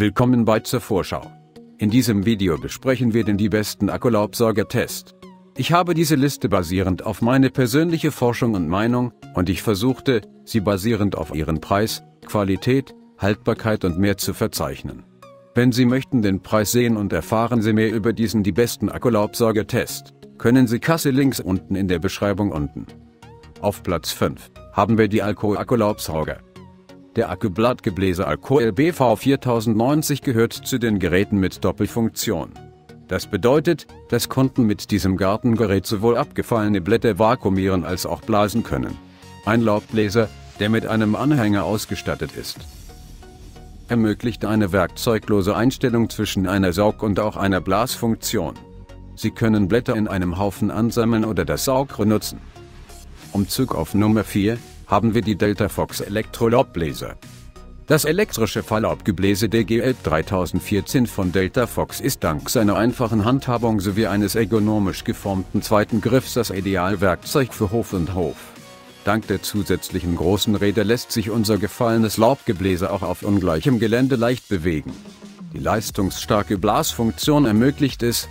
Willkommen bei zur Vorschau. In diesem Video besprechen wir den die besten Akkulaubsauger-Test. Ich habe diese Liste basierend auf meine persönliche Forschung und Meinung, und ich versuchte, sie basierend auf ihren Preis, Qualität, Haltbarkeit und mehr zu verzeichnen. Wenn Sie möchten den Preis sehen und erfahren Sie mehr über diesen die besten Akkulaubsauger-Test, können Sie Kasse links unten in der Beschreibung unten. Auf Platz 5 haben wir die Alco Akkulaubsauger. Der Akkublattgebläse Alcoil BV 4090 gehört zu den Geräten mit Doppelfunktion. Das bedeutet, dass Kunden mit diesem Gartengerät sowohl abgefallene Blätter vakuumieren als auch blasen können. Ein Laubbläser, der mit einem Anhänger ausgestattet ist. Ermöglicht eine werkzeuglose Einstellung zwischen einer Saug- und auch einer Blasfunktion. Sie können Blätter in einem Haufen ansammeln oder das Saugre nutzen. Umzug auf Nummer 4, haben wir die Delta Fox Elektrolaubbläser. Das elektrische Falllaubgebläse DGL 3014 von Delta Fox ist dank seiner einfachen Handhabung sowie eines ergonomisch geformten zweiten Griffs das Idealwerkzeug für Hof und Hof. Dank der zusätzlichen großen Räder lässt sich unser gefallenes Laubgebläse auch auf ungleichem Gelände leicht bewegen. Die leistungsstarke Blasfunktion ermöglicht es,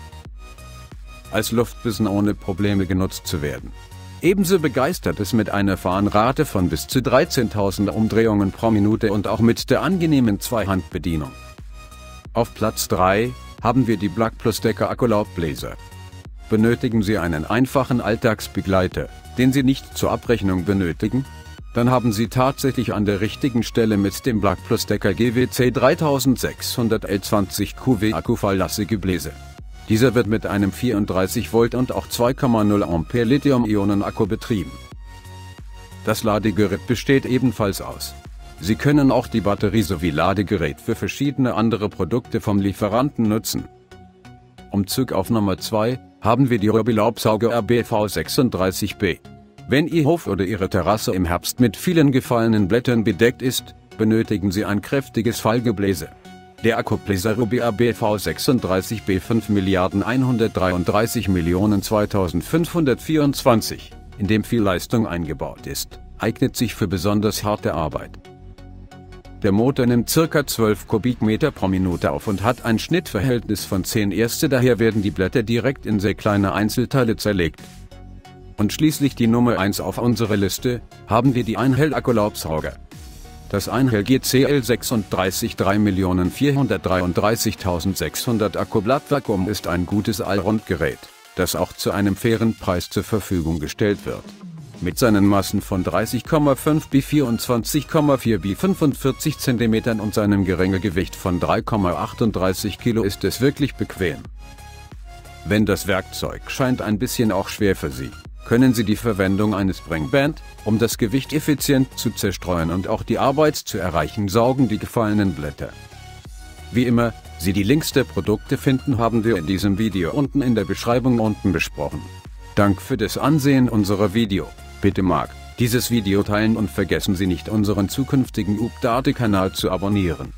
als Luftbissen ohne Probleme genutzt zu werden. Ebenso begeistert es mit einer Fahnrate von bis zu 13.000 Umdrehungen pro Minute und auch mit der angenehmen Zweihandbedienung. Auf Platz 3 haben wir die Black Plus Decker Akkulaubbläser. Benötigen Sie einen einfachen Alltagsbegleiter, den Sie nicht zur Abrechnung benötigen? Dann haben Sie tatsächlich an der richtigen Stelle mit dem Black Plus Decker GWC 3600 L20 QW Akkufalllasse-Gebläse. Dieser wird mit einem 34 Volt und auch 2,0 Ampere Lithium-Ionen-Akku betrieben. Das Ladegerät besteht ebenfalls aus. Sie können auch die Batterie sowie Ladegerät für verschiedene andere Produkte vom Lieferanten nutzen. Umzug auf Nummer 2 haben wir die Röbi-Laubsauger RBV36B. Wenn Ihr Hof oder Ihre Terrasse im Herbst mit vielen gefallenen Blättern bedeckt ist, benötigen Sie ein kräftiges Fallgebläse. Der Akkubläser Ruby ABV 36B 5 Milliarden 133 Millionen 2524, in dem viel Leistung eingebaut ist, eignet sich für besonders harte Arbeit. Der Motor nimmt ca. 12 Kubikmeter pro Minute auf und hat ein Schnittverhältnis von 10 Erste, daher werden die Blätter direkt in sehr kleine Einzelteile zerlegt. Und schließlich die Nummer 1 auf unserer Liste, haben wir die Einhell Akkulaubsauger. Das Einhell GCL 36 3.433.600 Akkublattvakuum ist ein gutes Allrundgerät, das auch zu einem fairen Preis zur Verfügung gestellt wird. Mit seinen Massen von 30,5 bis 24,4 bis 45 cm und seinem geringen Gewicht von 3,38 Kilo ist es wirklich bequem. Wenn das Werkzeug scheint ein bisschen auch schwer für Sie, können Sie die Verwendung eines Springband, um das Gewicht effizient zu zerstreuen und auch die Arbeit zu erreichen, saugen die gefallenen Blätter. Wie immer, Sie die Links der Produkte finden haben wir in diesem Video unten in der Beschreibung unten besprochen. Dank für das Ansehen unserer Video. Bitte mag dieses Video teilen und vergessen Sie nicht unseren zukünftigen Update-Kanal zu abonnieren.